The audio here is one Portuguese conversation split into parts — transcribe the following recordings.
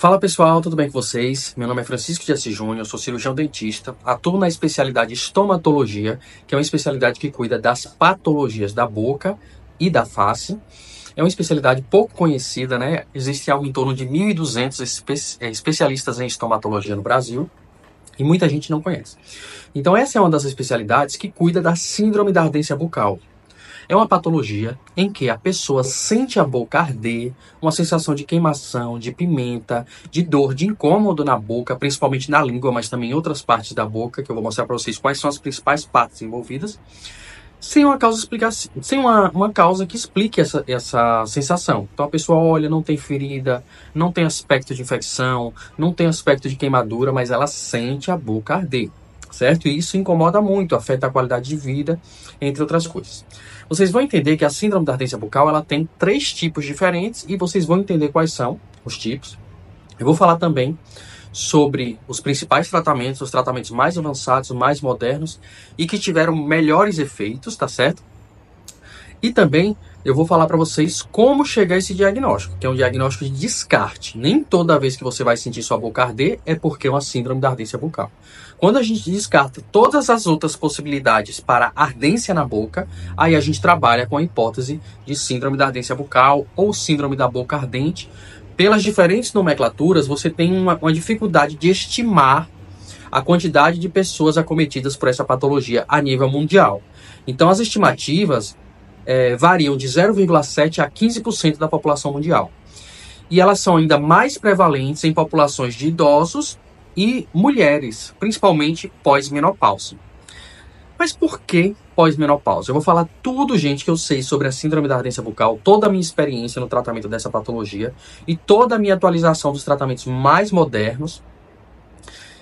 Fala pessoal, tudo bem com vocês? Meu nome é Francisco de Assis Júnior, sou cirurgião dentista, atuo na especialidade estomatologia, que é uma especialidade que cuida das patologias da boca e da face. É uma especialidade pouco conhecida, né? Existe algo em torno de 1.200 espe é, especialistas em estomatologia no Brasil e muita gente não conhece. Então essa é uma das especialidades que cuida da síndrome da ardência bucal, é uma patologia em que a pessoa sente a boca arder, uma sensação de queimação, de pimenta, de dor, de incômodo na boca, principalmente na língua, mas também em outras partes da boca, que eu vou mostrar para vocês quais são as principais partes envolvidas, sem uma causa explicação, sem uma, uma causa que explique essa, essa sensação. Então a pessoa olha, não tem ferida, não tem aspecto de infecção, não tem aspecto de queimadura, mas ela sente a boca arder certo? E isso incomoda muito, afeta a qualidade de vida, entre outras coisas. Vocês vão entender que a síndrome da ardência bucal ela tem três tipos diferentes e vocês vão entender quais são os tipos. Eu vou falar também sobre os principais tratamentos, os tratamentos mais avançados, mais modernos e que tiveram melhores efeitos, tá certo? E também eu vou falar para vocês como chegar a esse diagnóstico, que é um diagnóstico de descarte. Nem toda vez que você vai sentir sua boca arder é porque é uma síndrome da ardência bucal. Quando a gente descarta todas as outras possibilidades para ardência na boca, aí a gente trabalha com a hipótese de síndrome da ardência bucal ou síndrome da boca ardente. Pelas diferentes nomenclaturas, você tem uma, uma dificuldade de estimar a quantidade de pessoas acometidas por essa patologia a nível mundial. Então, as estimativas é, variam de 0,7% a 15% da população mundial. E elas são ainda mais prevalentes em populações de idosos e mulheres, principalmente pós-menopausa. Mas por que pós-menopausa? Eu vou falar tudo, gente, que eu sei sobre a síndrome da ardência bucal, toda a minha experiência no tratamento dessa patologia e toda a minha atualização dos tratamentos mais modernos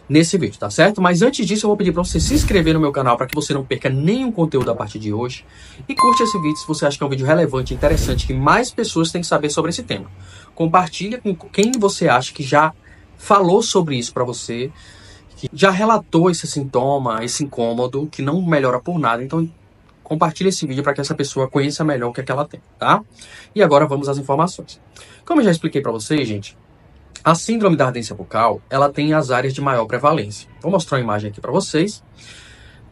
nesse vídeo, tá certo? Mas antes disso, eu vou pedir para você se inscrever no meu canal para que você não perca nenhum conteúdo a partir de hoje. E curte esse vídeo se você acha que é um vídeo relevante, interessante, que mais pessoas têm que saber sobre esse tema. Compartilha com quem você acha que já falou sobre isso para você, que já relatou esse sintoma, esse incômodo, que não melhora por nada. Então, compartilhe esse vídeo para que essa pessoa conheça melhor o que, é que ela tem, tá? E agora vamos às informações. Como eu já expliquei para vocês, gente, a síndrome da ardência bucal, ela tem as áreas de maior prevalência. Vou mostrar uma imagem aqui para vocês.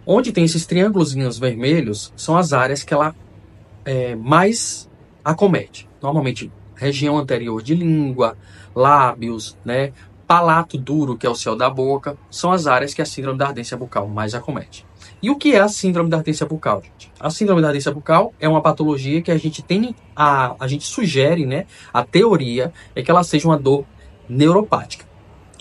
Onde tem esses triângulos vermelhos, são as áreas que ela é, mais acomete. Normalmente, região anterior de língua, lábios, né, palato duro, que é o céu da boca, são as áreas que a síndrome da ardência bucal mais acomete. E o que é a síndrome da ardência bucal, gente? A síndrome da ardência bucal é uma patologia que a gente tem a, a gente sugere, né? A teoria é que ela seja uma dor neuropática.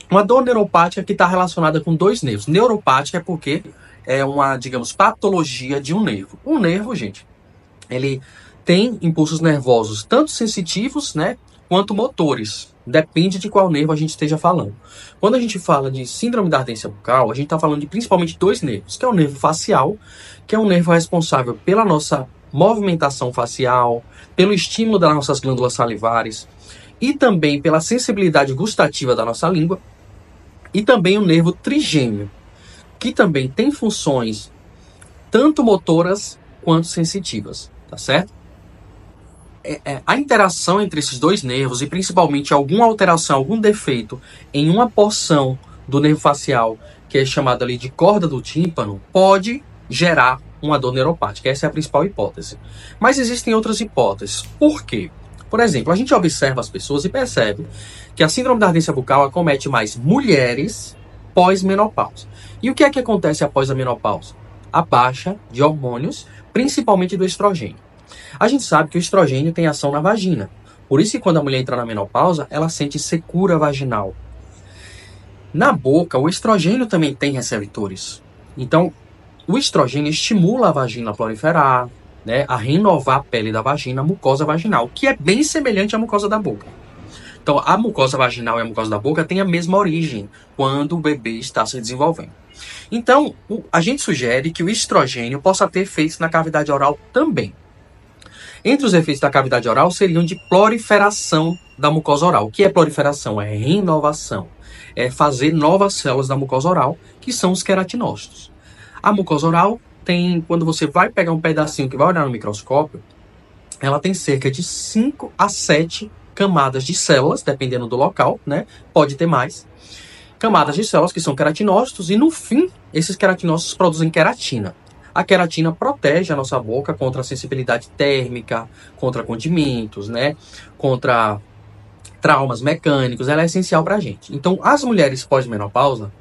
Uma dor neuropática que está relacionada com dois nervos. Neuropática é porque é uma, digamos, patologia de um nervo. Um nervo, gente, ele tem impulsos nervosos tanto sensitivos, né, quanto motores. Depende de qual nervo a gente esteja falando. Quando a gente fala de síndrome da ardência bucal, a gente está falando de principalmente dois nervos, que é o nervo facial, que é um nervo responsável pela nossa movimentação facial, pelo estímulo das nossas glândulas salivares, e também pela sensibilidade gustativa da nossa língua, e também o nervo trigêmeo, que também tem funções tanto motoras quanto sensitivas, tá certo? É, é, a interação entre esses dois nervos e principalmente alguma alteração, algum defeito em uma porção do nervo facial, que é chamada ali de corda do tímpano, pode gerar uma dor neuropática. Essa é a principal hipótese. Mas existem outras hipóteses. Por quê? Por exemplo, a gente observa as pessoas e percebe que a síndrome da ardência bucal acomete mais mulheres pós-menopausa. E o que é que acontece após a menopausa? A baixa de hormônios, principalmente do estrogênio. A gente sabe que o estrogênio tem ação na vagina. Por isso que quando a mulher entra na menopausa, ela sente secura vaginal. Na boca, o estrogênio também tem receptores. Então, o estrogênio estimula a vagina a proliferar, né, a renovar a pele da vagina, a mucosa vaginal, que é bem semelhante à mucosa da boca. Então, a mucosa vaginal e a mucosa da boca têm a mesma origem quando o bebê está se desenvolvendo. Então, a gente sugere que o estrogênio possa ter efeitos na cavidade oral também. Entre os efeitos da cavidade oral seriam de proliferação da mucosa oral. O que é proliferação? É renovação. É fazer novas células da mucosa oral, que são os queratinócitos. A mucosa oral tem, quando você vai pegar um pedacinho que vai olhar no microscópio, ela tem cerca de 5 a 7 camadas de células, dependendo do local, né? Pode ter mais. Camadas de células que são queratinócitos e no fim, esses queratinócitos produzem queratina. A queratina protege a nossa boca contra a sensibilidade térmica, contra condimentos, né? Contra traumas mecânicos, ela é essencial para a gente. Então, as mulheres pós-menopausa,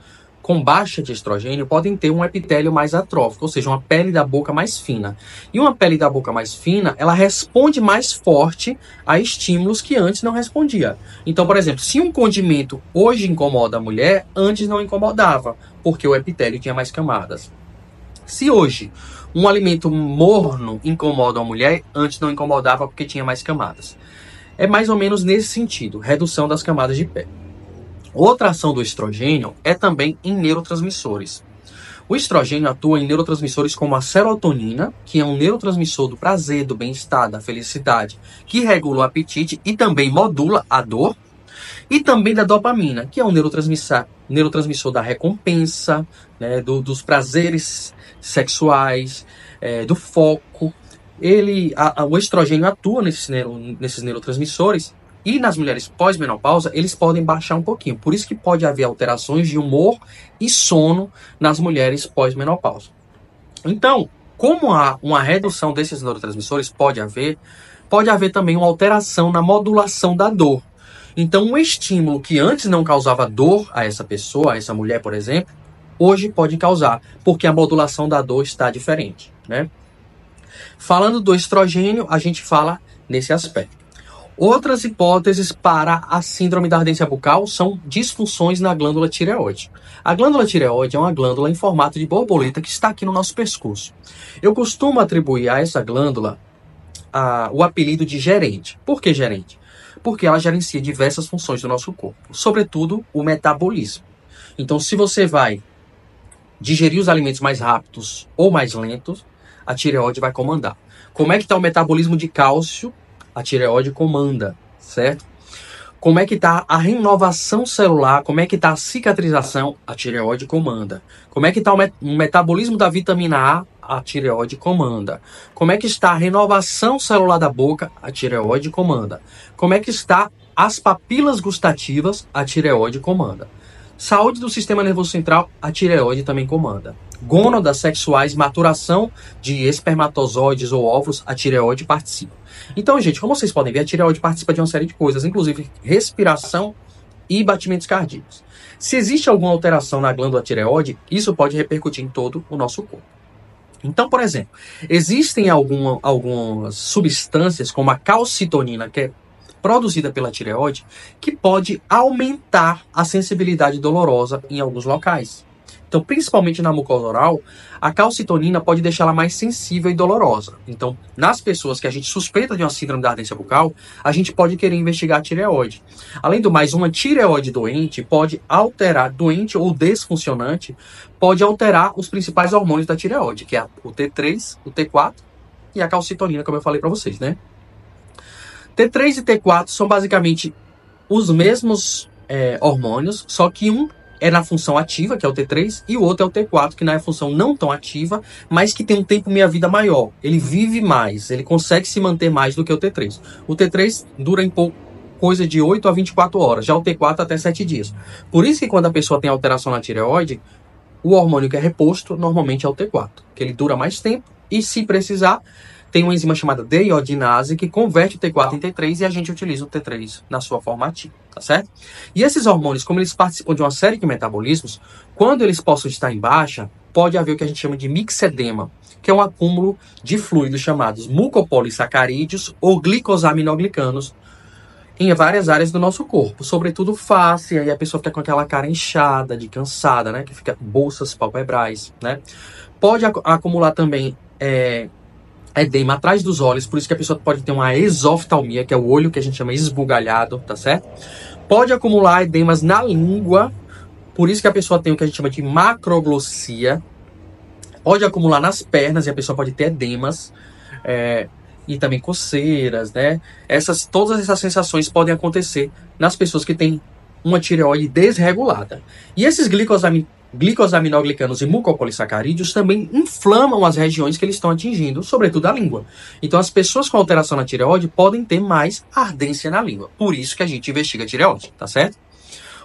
com baixa de estrogênio, podem ter um epitélio mais atrófico, ou seja, uma pele da boca mais fina. E uma pele da boca mais fina, ela responde mais forte a estímulos que antes não respondia. Então, por exemplo, se um condimento hoje incomoda a mulher, antes não incomodava, porque o epitélio tinha mais camadas. Se hoje um alimento morno incomoda a mulher, antes não incomodava porque tinha mais camadas. É mais ou menos nesse sentido, redução das camadas de pele. Outra ação do estrogênio é também em neurotransmissores. O estrogênio atua em neurotransmissores como a serotonina, que é um neurotransmissor do prazer, do bem-estar, da felicidade, que regula o apetite e também modula a dor, e também da dopamina, que é um neurotransmissor, neurotransmissor da recompensa, né, do, dos prazeres sexuais, é, do foco. Ele, a, a, o estrogênio atua nesses, neuro, nesses neurotransmissores e nas mulheres pós-menopausa, eles podem baixar um pouquinho. Por isso que pode haver alterações de humor e sono nas mulheres pós-menopausa. Então, como há uma redução desses neurotransmissores, pode haver, pode haver também uma alteração na modulação da dor. Então, um estímulo que antes não causava dor a essa pessoa, a essa mulher, por exemplo, hoje pode causar, porque a modulação da dor está diferente, né? Falando do estrogênio, a gente fala nesse aspecto. Outras hipóteses para a síndrome da ardência bucal são disfunções na glândula tireoide. A glândula tireoide é uma glândula em formato de borboleta que está aqui no nosso pescoço. Eu costumo atribuir a essa glândula a, o apelido de gerente. Por que gerente? Porque ela gerencia diversas funções do nosso corpo, sobretudo o metabolismo. Então, se você vai digerir os alimentos mais rápidos ou mais lentos, a tireoide vai comandar. Como é que está o metabolismo de cálcio a tireoide comanda, certo? Como é que está a renovação celular? Como é que está a cicatrização? A tireoide comanda. Como é que está o, met o metabolismo da vitamina A? A tireoide comanda. Como é que está a renovação celular da boca? A tireoide comanda. Como é que está as papilas gustativas? A tireoide comanda. Saúde do sistema nervoso central, a tireoide também comanda. Gônadas sexuais, maturação de espermatozoides ou óvulos, a tireoide participa. Então, gente, como vocês podem ver, a tireoide participa de uma série de coisas, inclusive respiração e batimentos cardíacos. Se existe alguma alteração na glândula tireoide, isso pode repercutir em todo o nosso corpo. Então, por exemplo, existem alguma, algumas substâncias, como a calcitonina, que é produzida pela tireoide, que pode aumentar a sensibilidade dolorosa em alguns locais. Então, principalmente na mucosa oral, a calcitonina pode deixá-la mais sensível e dolorosa. Então, nas pessoas que a gente suspeita de uma síndrome da ardência bucal, a gente pode querer investigar a tireoide. Além do mais, uma tireoide doente pode alterar, doente ou desfuncionante, pode alterar os principais hormônios da tireoide, que é o T3, o T4 e a calcitonina, como eu falei para vocês, né? T3 e T4 são basicamente os mesmos é, hormônios, só que um é na função ativa, que é o T3, e o outro é o T4, que na função não tão ativa, mas que tem um tempo meia-vida maior. Ele vive mais, ele consegue se manter mais do que o T3. O T3 dura em pouco, coisa de 8 a 24 horas, já o T4 até 7 dias. Por isso que quando a pessoa tem alteração na tireoide, o hormônio que é reposto normalmente é o T4, que ele dura mais tempo e se precisar tem uma enzima chamada deiodinase que converte o T4 em T3 e a gente utiliza o T3 na sua forma ativa, tá certo? E esses hormônios, como eles participam de uma série de metabolismos, quando eles possam estar em baixa, pode haver o que a gente chama de mixedema, que é um acúmulo de fluidos chamados mucopolissacarídeos ou glicosaminoglicanos em várias áreas do nosso corpo, sobretudo face, aí a pessoa fica com aquela cara inchada, de cansada, né, que fica bolsas palpebrais, né? Pode ac acumular também é, edema atrás dos olhos, por isso que a pessoa pode ter uma exoftalmia, que é o olho que a gente chama esbugalhado, tá certo? Pode acumular edemas na língua, por isso que a pessoa tem o que a gente chama de macroglossia. Pode acumular nas pernas e a pessoa pode ter edemas. É, e também coceiras, né? Essas, todas essas sensações podem acontecer nas pessoas que têm uma tireoide desregulada. E esses glicosaminoglicanos glicosaminoglicanos e mucopolissacarídeos também inflamam as regiões que eles estão atingindo, sobretudo a língua. Então, as pessoas com alteração na tireoide podem ter mais ardência na língua. Por isso que a gente investiga a tireoide, tá certo?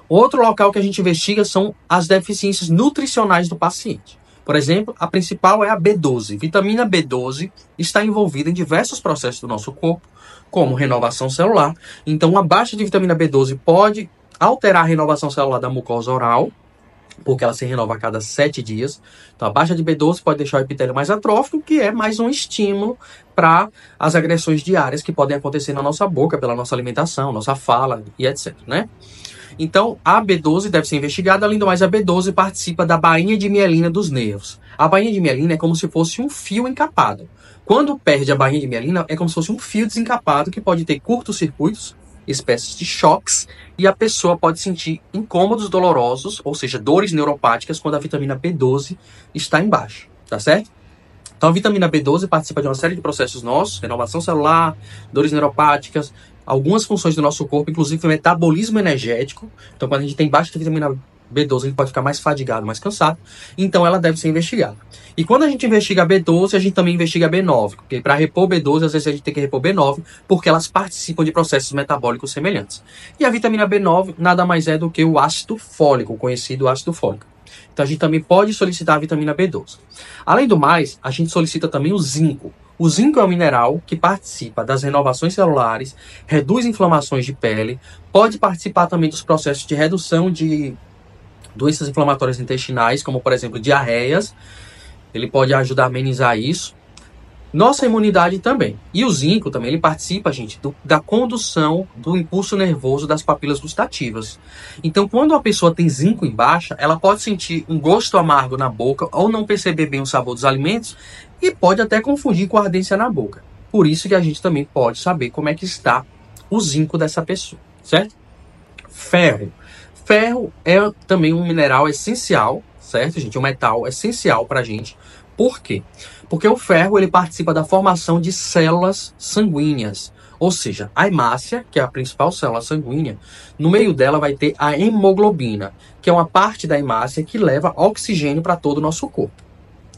Outro local que a gente investiga são as deficiências nutricionais do paciente. Por exemplo, a principal é a B12. Vitamina B12 está envolvida em diversos processos do nosso corpo, como renovação celular. Então, a baixa de vitamina B12 pode alterar a renovação celular da mucosa oral, porque ela se renova a cada sete dias. Então, a baixa de B12 pode deixar o epitélio mais atrófico, que é mais um estímulo para as agressões diárias que podem acontecer na nossa boca, pela nossa alimentação, nossa fala e etc. Né? Então, a B12 deve ser investigada, além do mais, a B12 participa da bainha de mielina dos nervos. A bainha de mielina é como se fosse um fio encapado. Quando perde a bainha de mielina, é como se fosse um fio desencapado que pode ter curtos-circuitos espécies de choques e a pessoa pode sentir incômodos dolorosos, ou seja, dores neuropáticas quando a vitamina B12 está embaixo, tá certo? Então a vitamina B12 participa de uma série de processos nossos, renovação celular, dores neuropáticas, algumas funções do nosso corpo, inclusive metabolismo energético. Então quando a gente tem baixa vitamina B12 a gente pode ficar mais fadigado, mais cansado. Então ela deve ser investigada. E quando a gente investiga B12, a gente também investiga B9. Porque para repor B12, às vezes a gente tem que repor B9, porque elas participam de processos metabólicos semelhantes. E a vitamina B9 nada mais é do que o ácido fólico, o conhecido ácido fólico. Então a gente também pode solicitar a vitamina B12. Além do mais, a gente solicita também o zinco. O zinco é um mineral que participa das renovações celulares, reduz inflamações de pele, pode participar também dos processos de redução de doenças inflamatórias intestinais, como por exemplo diarreias. Ele pode ajudar a amenizar isso. Nossa imunidade também. E o zinco também, ele participa, gente, do, da condução do impulso nervoso das papilas gustativas. Então, quando a pessoa tem zinco em baixa, ela pode sentir um gosto amargo na boca ou não perceber bem o sabor dos alimentos e pode até confundir com ardência na boca. Por isso que a gente também pode saber como é que está o zinco dessa pessoa, certo? Ferro. Ferro é também um mineral essencial, certo, gente? Um metal essencial para a gente. Por quê? Porque o ferro ele participa da formação de células sanguíneas. Ou seja, a hemácia, que é a principal célula sanguínea, no meio dela vai ter a hemoglobina, que é uma parte da hemácia que leva oxigênio para todo o nosso corpo.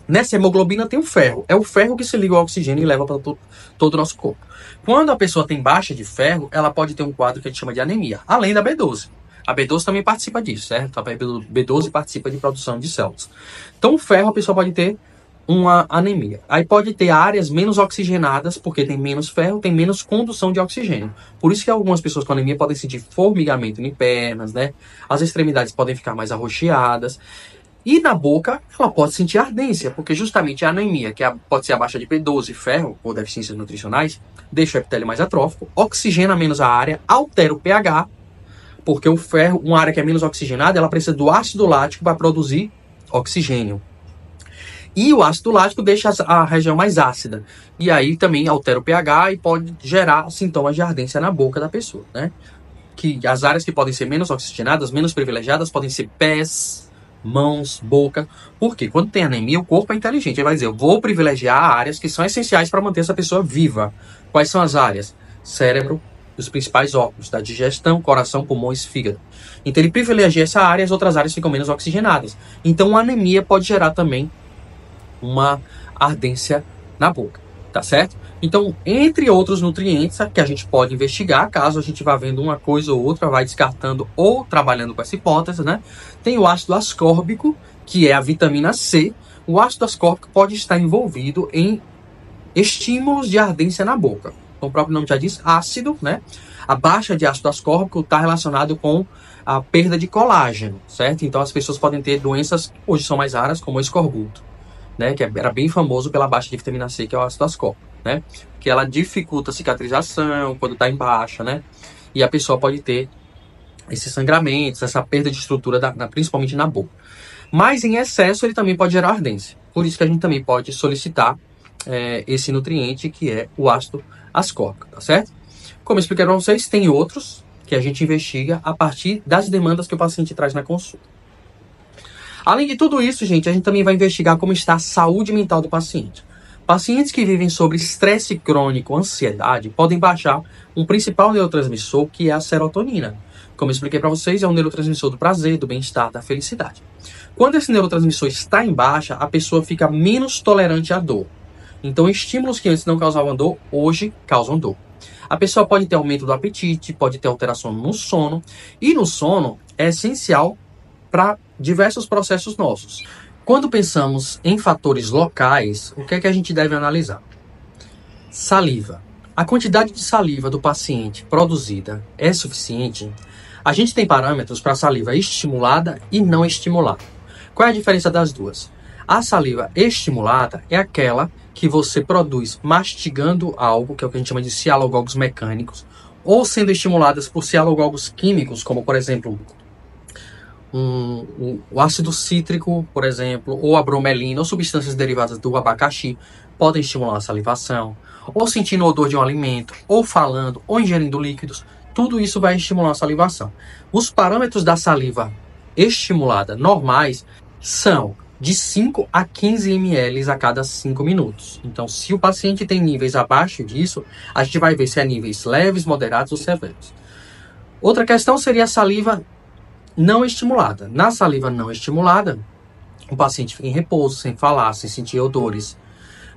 Nessa hemoglobina tem o ferro. É o ferro que se liga ao oxigênio e leva para todo, todo o nosso corpo. Quando a pessoa tem baixa de ferro, ela pode ter um quadro que a gente chama de anemia, além da B12. A B12 também participa disso, certo? A B12 participa de produção de células. Então, o ferro a pessoa pode ter uma anemia. Aí pode ter áreas menos oxigenadas, porque tem menos ferro, tem menos condução de oxigênio. Por isso que algumas pessoas com anemia podem sentir formigamento em pernas, né? As extremidades podem ficar mais arroxeadas. E na boca, ela pode sentir ardência, porque justamente a anemia, que é pode ser a baixa de B12, ferro ou deficiências nutricionais, deixa o epitélio mais atrófico, oxigena menos a área, altera o pH porque o ferro, uma área que é menos oxigenada, ela precisa do ácido lático para produzir oxigênio. E o ácido lático deixa a região mais ácida. E aí também altera o pH e pode gerar sintomas de ardência na boca da pessoa, né? Que as áreas que podem ser menos oxigenadas, menos privilegiadas, podem ser pés, mãos, boca. Porque quando tem anemia, o corpo é inteligente. Ele vai dizer, eu vou privilegiar áreas que são essenciais para manter essa pessoa viva. Quais são as áreas? Cérebro, dos principais órgãos, da digestão, coração, pulmões, fígado. Então ele privilegia essa área e as outras áreas ficam menos oxigenadas. Então a anemia pode gerar também uma ardência na boca, tá certo? Então, entre outros nutrientes que a gente pode investigar, caso a gente vá vendo uma coisa ou outra, vai descartando ou trabalhando com essa hipótese, né? Tem o ácido ascórbico, que é a vitamina C. O ácido ascórbico pode estar envolvido em estímulos de ardência na boca como o próprio nome já diz, ácido, né? A baixa de ácido ascórbico está relacionado com a perda de colágeno, certo? Então as pessoas podem ter doenças que hoje são mais raras, como o escorbuto, né? Que era bem famoso pela baixa de vitamina C, que é o ácido ascórbico, né? Que ela dificulta a cicatrização quando está em baixa, né? E a pessoa pode ter esses sangramentos, essa perda de estrutura, da, na, principalmente na boca. Mas em excesso ele também pode gerar ardência. Por isso que a gente também pode solicitar é, esse nutriente que é o ácido ascórbico, tá certo? Como eu expliquei para vocês, tem outros que a gente investiga a partir das demandas que o paciente traz na consulta. Além de tudo isso, gente, a gente também vai investigar como está a saúde mental do paciente. Pacientes que vivem sobre estresse crônico, ansiedade, podem baixar um principal neurotransmissor que é a serotonina. como eu expliquei para vocês, é um neurotransmissor do prazer, do bem-estar, da felicidade. Quando esse neurotransmissor está em baixa, a pessoa fica menos tolerante à dor. Então, estímulos que antes não causavam dor, hoje causam dor. A pessoa pode ter aumento do apetite, pode ter alteração no sono, e no sono é essencial para diversos processos nossos. Quando pensamos em fatores locais, o que é que a gente deve analisar? Saliva. A quantidade de saliva do paciente produzida é suficiente? A gente tem parâmetros para saliva estimulada e não estimulada. Qual é a diferença das duas? A saliva estimulada é aquela que você produz mastigando algo, que é o que a gente chama de cialogogos mecânicos, ou sendo estimuladas por cialogogos químicos, como por exemplo um, um, o ácido cítrico, por exemplo, ou a bromelina, ou substâncias derivadas do abacaxi, podem estimular a salivação, ou sentindo o odor de um alimento, ou falando, ou ingerindo líquidos, tudo isso vai estimular a salivação. Os parâmetros da saliva estimulada normais são de 5 a 15 ml a cada 5 minutos. Então, se o paciente tem níveis abaixo disso, a gente vai ver se é níveis leves, moderados ou severos. Outra questão seria a saliva não estimulada. Na saliva não estimulada, o paciente fica em repouso, sem falar, sem sentir odores,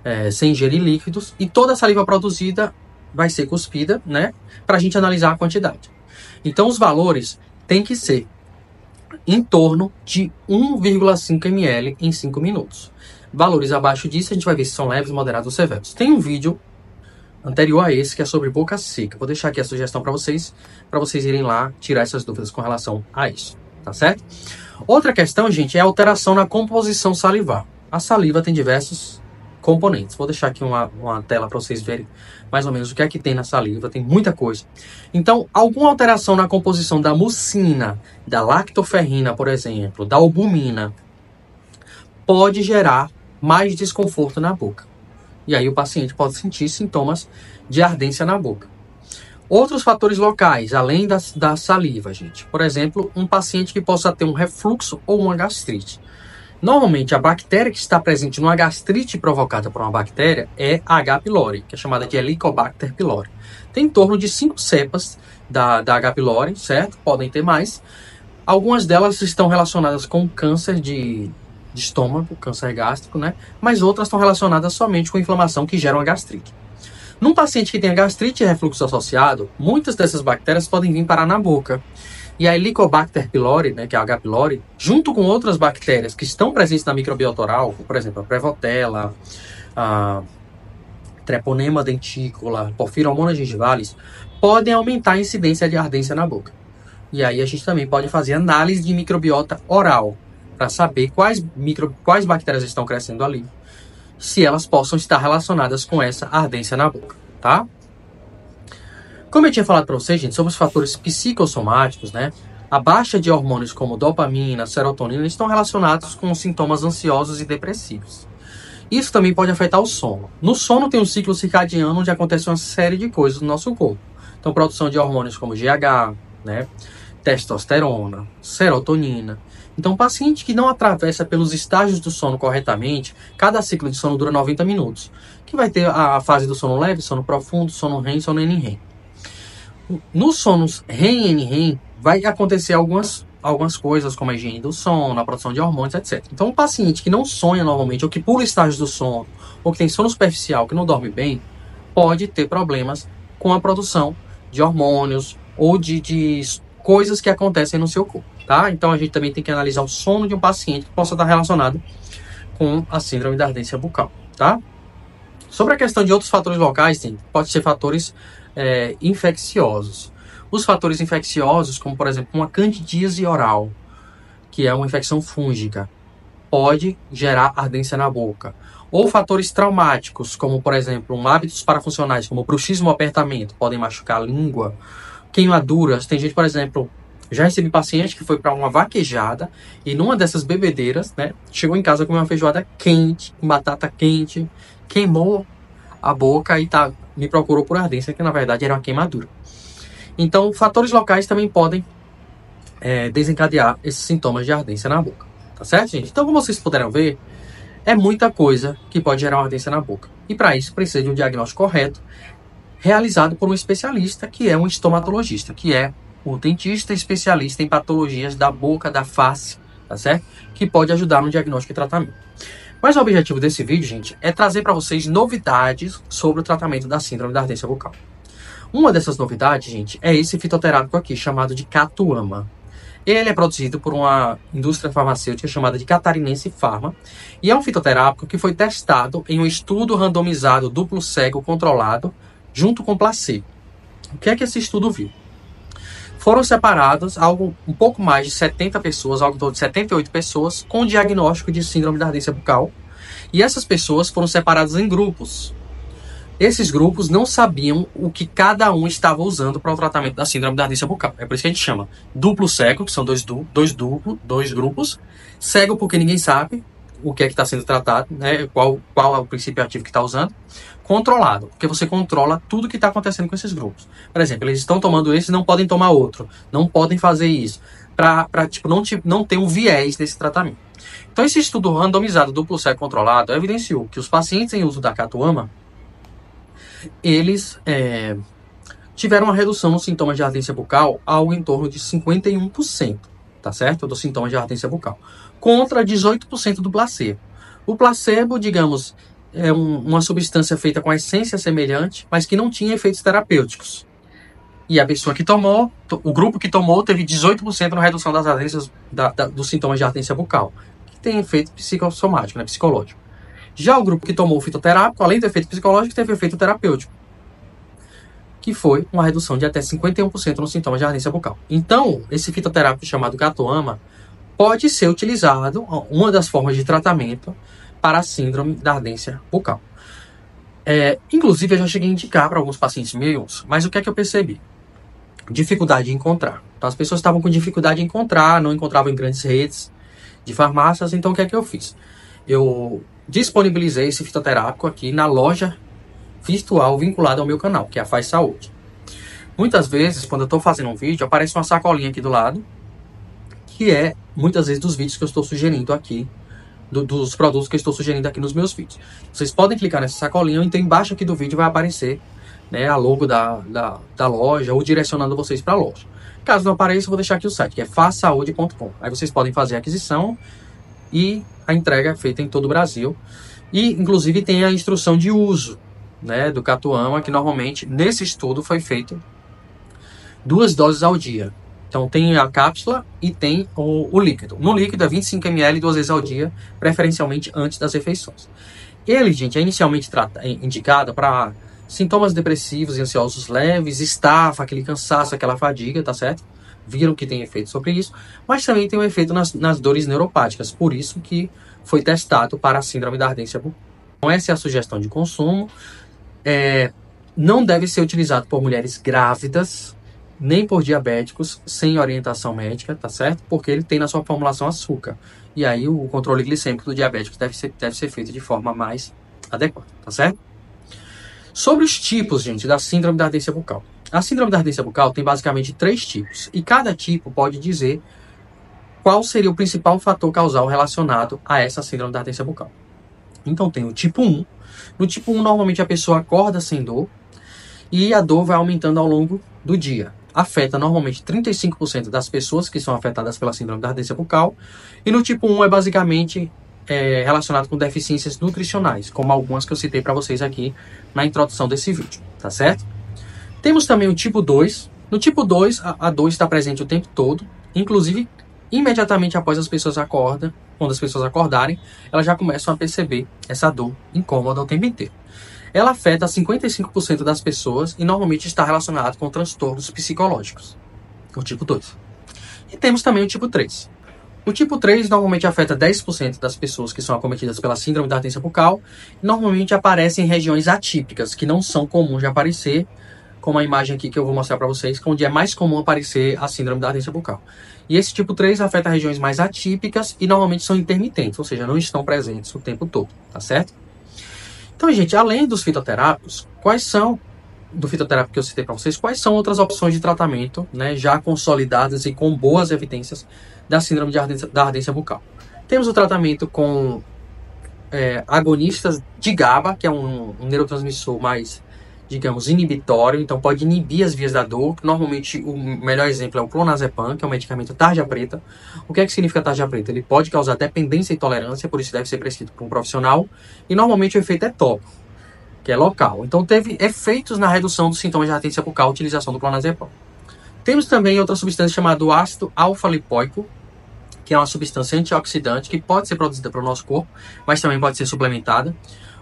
é, sem ingerir líquidos, e toda a saliva produzida vai ser cuspida, né, para a gente analisar a quantidade. Então, os valores têm que ser em torno de 1,5 ml em 5 minutos. Valores abaixo disso, a gente vai ver se são leves, moderados ou severos. Tem um vídeo anterior a esse que é sobre boca seca. Vou deixar aqui a sugestão para vocês, para vocês irem lá tirar essas dúvidas com relação a isso, tá certo? Outra questão, gente, é a alteração na composição salivar. A saliva tem diversos componentes. Vou deixar aqui uma, uma tela para vocês verem mais ou menos o que é que tem na saliva, tem muita coisa. Então, alguma alteração na composição da mucina, da lactoferrina, por exemplo, da albumina, pode gerar mais desconforto na boca. E aí o paciente pode sentir sintomas de ardência na boca. Outros fatores locais, além da, da saliva, gente. Por exemplo, um paciente que possa ter um refluxo ou uma gastrite. Normalmente, a bactéria que está presente numa gastrite provocada por uma bactéria é H. pylori, que é chamada de Helicobacter pylori. Tem em torno de cinco cepas da, da H. pylori, certo? Podem ter mais. Algumas delas estão relacionadas com câncer de, de estômago, câncer gástrico, né? Mas outras estão relacionadas somente com inflamação que gera uma gastrite. Num paciente que tenha gastrite e refluxo associado, muitas dessas bactérias podem vir parar na boca. E a Helicobacter pylori, né, que é a H. pylori, junto com outras bactérias que estão presentes na microbiota oral, por exemplo, a Prevotella, a Treponema dentícola, Porphyromonas gingivalis, podem aumentar a incidência de ardência na boca. E aí a gente também pode fazer análise de microbiota oral para saber quais, micro, quais bactérias estão crescendo ali, se elas possam estar relacionadas com essa ardência na boca, tá? Como eu tinha falado para vocês, gente, sobre os fatores psicossomáticos, né? A baixa de hormônios como dopamina, serotonina estão relacionados com sintomas ansiosos e depressivos. Isso também pode afetar o sono. No sono tem um ciclo circadiano onde acontece uma série de coisas no nosso corpo. Então, produção de hormônios como GH, né? testosterona, serotonina. Então, paciente que não atravessa pelos estágios do sono corretamente, cada ciclo de sono dura 90 minutos, que vai ter a fase do sono leve, sono profundo, sono REM, sono NREM. Nos sonos REM e NREM vai acontecer algumas, algumas coisas, como a higiene do sono, a produção de hormônios, etc. Então, um paciente que não sonha normalmente, ou que pula estágios do sono, ou que tem sono superficial, que não dorme bem, pode ter problemas com a produção de hormônios ou de, de coisas que acontecem no seu corpo, tá? Então, a gente também tem que analisar o sono de um paciente que possa estar relacionado com a síndrome da ardência bucal, tá? Sobre a questão de outros fatores locais, tem, pode ser fatores é, infecciosos. Os fatores infecciosos, como por exemplo uma candidíase oral, que é uma infecção fúngica, pode gerar ardência na boca. Ou fatores traumáticos, como por exemplo um hábitos parafuncionais, como bruxismo ou apertamento, podem machucar a língua. Queimaduras, tem gente, por exemplo, já recebi paciente que foi para uma vaquejada e numa dessas bebedeiras, né, chegou em casa com uma feijoada quente, com batata quente, queimou a boca e tá me procurou por ardência, que na verdade era uma queimadura. Então, fatores locais também podem é, desencadear esses sintomas de ardência na boca. Tá certo, gente? Então, como vocês puderam ver, é muita coisa que pode gerar uma ardência na boca. E para isso precisa de um diagnóstico correto, realizado por um especialista, que é um estomatologista, que é o dentista especialista em patologias da boca, da face, tá certo? Que pode ajudar no diagnóstico e tratamento. Mas o objetivo desse vídeo, gente, é trazer para vocês novidades sobre o tratamento da síndrome da ardência bucal. Uma dessas novidades, gente, é esse fitoterápico aqui, chamado de Catuama. Ele é produzido por uma indústria farmacêutica chamada de Catarinense Pharma e é um fitoterápico que foi testado em um estudo randomizado duplo cego controlado junto com placebo. O que é que esse estudo viu? Foram separadas algo um pouco mais de 70 pessoas, algo todo de 78 pessoas com diagnóstico de síndrome da ardência bucal. E essas pessoas foram separadas em grupos. Esses grupos não sabiam o que cada um estava usando para o tratamento da síndrome da ardência bucal. É por isso que a gente chama duplo cego, que são dois, du dois, duplo, dois grupos. Cego porque ninguém sabe o que é que está sendo tratado, né? qual, qual é o princípio ativo que está usando. Controlado, porque você controla tudo que está acontecendo com esses grupos. Por exemplo, eles estão tomando esse, não podem tomar outro. Não podem fazer isso. Para tipo, não, não ter um viés desse tratamento. Então, esse estudo randomizado duplo cego controlado evidenciou que os pacientes em uso da catuama eles é, tiveram uma redução nos sintomas de ardência bucal algo em torno de 51%, tá certo? Dos sintomas de ardência bucal, contra 18% do placebo. O placebo, digamos, é um, uma substância feita com essência semelhante, mas que não tinha efeitos terapêuticos. E a pessoa que tomou, o grupo que tomou, teve 18% na redução das ardências, da, da, dos sintomas de ardência bucal, que tem efeito psicossomático, né, psicológico. Já o grupo que tomou o fitoterápico, além do efeito psicológico, teve efeito terapêutico, que foi uma redução de até 51% nos sintomas de ardência bucal. Então, esse fitoterápico chamado Gatoama pode ser utilizado, uma das formas de tratamento, para a síndrome da ardência bucal. É, inclusive, eu já cheguei a indicar para alguns pacientes meus, mas o que é que eu percebi? Dificuldade de encontrar. Então, as pessoas estavam com dificuldade de encontrar, não encontravam em grandes redes de farmácias, então o que é que eu fiz? Eu disponibilizei esse fitoterápico aqui na loja virtual vinculada ao meu canal, que é a Faz Saúde. Muitas vezes, quando eu estou fazendo um vídeo, aparece uma sacolinha aqui do lado, que é muitas vezes dos vídeos que eu estou sugerindo aqui, do, dos produtos que eu estou sugerindo aqui nos meus vídeos. Vocês podem clicar nessa sacolinha, então embaixo aqui do vídeo vai aparecer né, a logo da, da, da loja ou direcionando vocês para a loja. Caso não apareça, eu vou deixar aqui o site, que é façaúde.com. Aí vocês podem fazer a aquisição e a entrega é feita em todo o Brasil. E, inclusive, tem a instrução de uso né, do catuama, que normalmente, nesse estudo, foi feito duas doses ao dia. Então, tem a cápsula e tem o, o líquido. No líquido é 25 ml duas vezes ao dia, preferencialmente antes das refeições. Ele, gente, é inicialmente é indicado para sintomas depressivos e ansiosos leves, estafa, aquele cansaço, aquela fadiga, tá certo? viram que tem efeito sobre isso, mas também tem um efeito nas, nas dores neuropáticas, por isso que foi testado para a síndrome da ardência bucal. Então, essa é a sugestão de consumo. É, não deve ser utilizado por mulheres grávidas, nem por diabéticos sem orientação médica, tá certo? Porque ele tem na sua formulação açúcar. E aí o controle glicêmico do diabético deve ser, deve ser feito de forma mais adequada, tá certo? Sobre os tipos, gente, da síndrome da ardência bucal. A síndrome da ardência bucal tem basicamente três tipos, e cada tipo pode dizer qual seria o principal fator causal relacionado a essa síndrome da ardência bucal. Então tem o tipo 1. No tipo 1, normalmente a pessoa acorda sem dor e a dor vai aumentando ao longo do dia. Afeta normalmente 35% das pessoas que são afetadas pela síndrome da ardência bucal. E no tipo 1 é basicamente é, relacionado com deficiências nutricionais, como algumas que eu citei para vocês aqui na introdução desse vídeo, tá certo? Temos também o tipo 2. No tipo 2, a, dor está presente o tempo todo, inclusive imediatamente após as pessoas acordam, quando as pessoas acordarem, elas já começam a perceber essa dor incômoda o tempo inteiro. Ela afeta 55% das pessoas e normalmente está relacionado com transtornos psicológicos. O tipo 2. E temos também o tipo 3. O tipo 3 normalmente afeta 10% das pessoas que são acometidas pela síndrome da ardência bucal e normalmente aparece em regiões atípicas, que não são comuns de aparecer, como a imagem aqui que eu vou mostrar para vocês, onde é mais comum aparecer a síndrome da ardência bucal. E esse tipo 3 afeta regiões mais atípicas e normalmente são intermitentes, ou seja, não estão presentes o tempo todo, tá certo? Então, gente, além dos fitoterápicos, quais são do fitoterápico que eu citei para vocês, quais são outras opções de tratamento, né, já consolidadas e com boas evidências da síndrome de ardência, da ardência bucal? Temos o tratamento com é, agonistas de GABA, que é um, um neurotransmissor mais digamos, inibitório, então pode inibir as vias da dor. Normalmente, o melhor exemplo é o clonazepam, que é um medicamento tarja preta. O que é que significa tarja preta? Ele pode causar dependência e intolerância, por isso deve ser prescrito por um profissional. E normalmente o efeito é tópico, que é local. Então teve efeitos na redução dos sintomas de ardência bucal a utilização do clonazepam. Temos também outra substância chamada ácido alfa-lipoico, que é uma substância antioxidante que pode ser produzida pelo nosso corpo, mas também pode ser suplementada.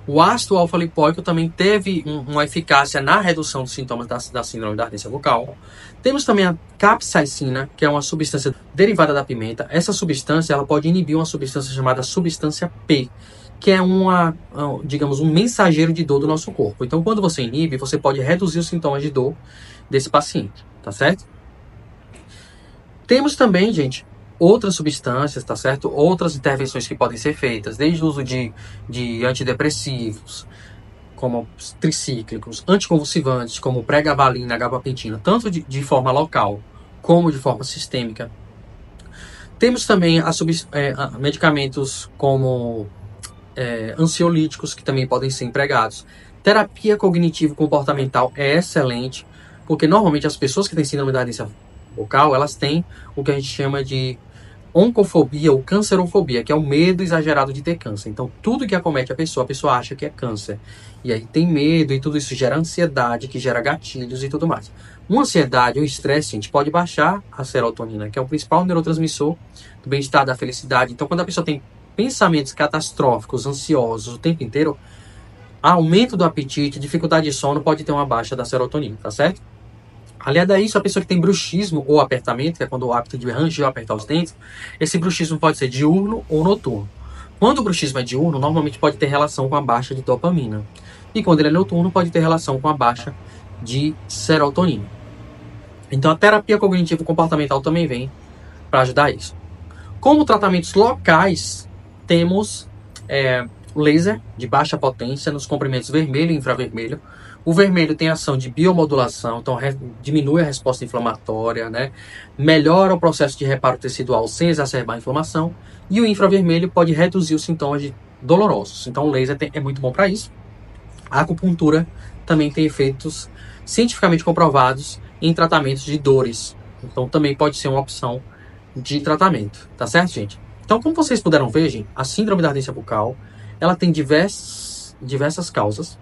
O ácido alfa-lipoico também teve um, uma eficácia na redução dos sintomas da, da síndrome da ardência bucal. Temos também a capsaicina, que é uma substância derivada da pimenta. Essa substância ela pode inibir uma substância chamada substância P, que é uma, digamos, um mensageiro de dor do nosso corpo. Então, quando você inibe, você pode reduzir os sintomas de dor desse paciente, tá certo? Temos também, gente, outras substâncias, tá certo? Outras intervenções que podem ser feitas, desde o uso de, de antidepressivos, como tricíclicos, anticonvulsivantes, como pregabalina, gabapentina, tanto de, de, forma local como de forma sistêmica. Temos também a sub, é, a medicamentos como é, ansiolíticos, que também podem ser empregados. Terapia cognitivo-comportamental é excelente, porque normalmente as pessoas que têm síndrome da ardência bucal, elas têm o que a gente chama de oncofobia ou cancerofobia, que é o medo exagerado de ter câncer. Então, tudo que acomete a pessoa, a pessoa acha que é câncer. E aí tem medo e tudo isso gera ansiedade, que gera gatilhos e tudo mais. Uma ansiedade, um estresse, gente, pode baixar a serotonina, que é o principal neurotransmissor do bem-estar, da felicidade. Então, quando a pessoa tem pensamentos catastróficos, ansiosos o tempo inteiro, aumento do apetite, dificuldade de sono pode ter uma baixa da serotonina, tá certo? Aliado a isso, a pessoa que tem bruxismo ou apertamento, que é quando o hábito de ranger ou apertar os dentes, esse bruxismo pode ser diurno ou noturno. Quando o bruxismo é diurno, normalmente pode ter relação com a baixa de dopamina. E quando ele é noturno, pode ter relação com a baixa de serotonina. Então a terapia cognitivo-comportamental também vem para ajudar isso. Como tratamentos locais, temos é, laser de baixa potência nos comprimentos vermelho e infravermelho, o vermelho tem ação de biomodulação, então diminui a resposta inflamatória, né? melhora o processo de reparo tecidual sem exacerbar a inflamação. E o infravermelho pode reduzir os sintomas de dolorosos. Então o laser tem, é muito bom para isso. A acupuntura também tem efeitos cientificamente comprovados em tratamentos de dores. Então também pode ser uma opção de tratamento, tá certo, gente? Então, como vocês puderam ver, gente, a síndrome da ardência bucal, ela tem diversas, diversas causas.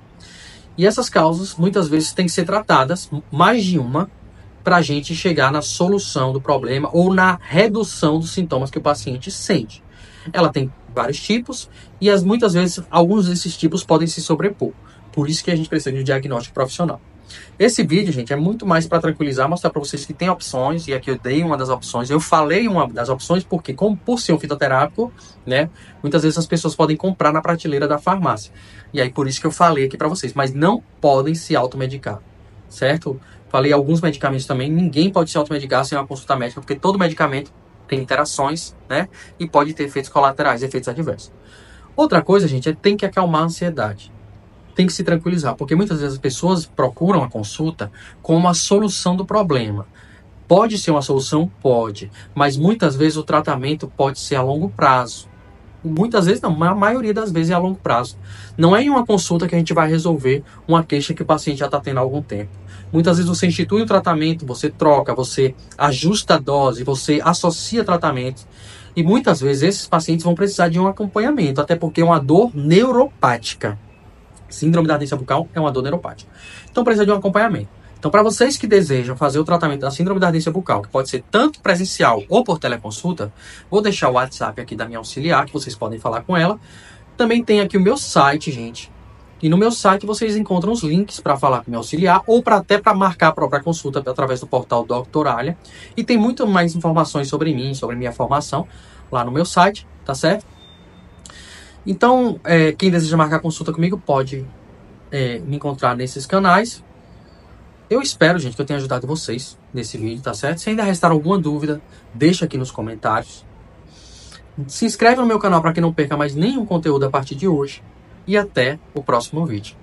E essas causas muitas vezes têm que ser tratadas, mais de uma, para a gente chegar na solução do problema ou na redução dos sintomas que o paciente sente. Ela tem vários tipos e as, muitas vezes alguns desses tipos podem se sobrepor. Por isso que a gente precisa de um diagnóstico profissional. Esse vídeo, gente, é muito mais para tranquilizar, mostrar para vocês que tem opções, e aqui eu dei uma das opções. Eu falei uma das opções porque, como por ser um fitoterápico, né, muitas vezes as pessoas podem comprar na prateleira da farmácia. E aí por isso que eu falei aqui para vocês, mas não podem se automedicar, certo? Falei alguns medicamentos também, ninguém pode se automedicar sem uma consulta médica, porque todo medicamento tem interações, né, e pode ter efeitos colaterais, efeitos adversos. Outra coisa, gente, é tem que acalmar a ansiedade tem que se tranquilizar, porque muitas vezes as pessoas procuram a consulta como a solução do problema. Pode ser uma solução? Pode, mas muitas vezes o tratamento pode ser a longo prazo. Muitas vezes não, mas a maioria das vezes é a longo prazo. Não é em uma consulta que a gente vai resolver uma queixa que o paciente já está tendo há algum tempo. Muitas vezes você institui o tratamento, você troca, você ajusta a dose, você associa tratamento. E muitas vezes esses pacientes vão precisar de um acompanhamento, até porque é uma dor neuropática. Síndrome da ardência bucal é uma dor neuropática. Então precisa de um acompanhamento. Então, para vocês que desejam fazer o tratamento da síndrome da ardência bucal, que pode ser tanto presencial ou por teleconsulta, vou deixar o WhatsApp aqui da minha auxiliar, que vocês podem falar com ela. Também tem aqui o meu site, gente. E no meu site vocês encontram os links para falar com o meu auxiliar ou para até para marcar a própria consulta através do portal Doctoralha. E tem muito mais informações sobre mim, sobre minha formação lá no meu site, tá certo? Então, é, quem deseja marcar consulta comigo pode é, me encontrar nesses canais. Eu espero, gente, que eu tenha ajudado vocês nesse vídeo, tá certo? Se ainda restar alguma dúvida, deixa aqui nos comentários. Se inscreve no meu canal para que não perca mais nenhum conteúdo a partir de hoje. E até o próximo vídeo.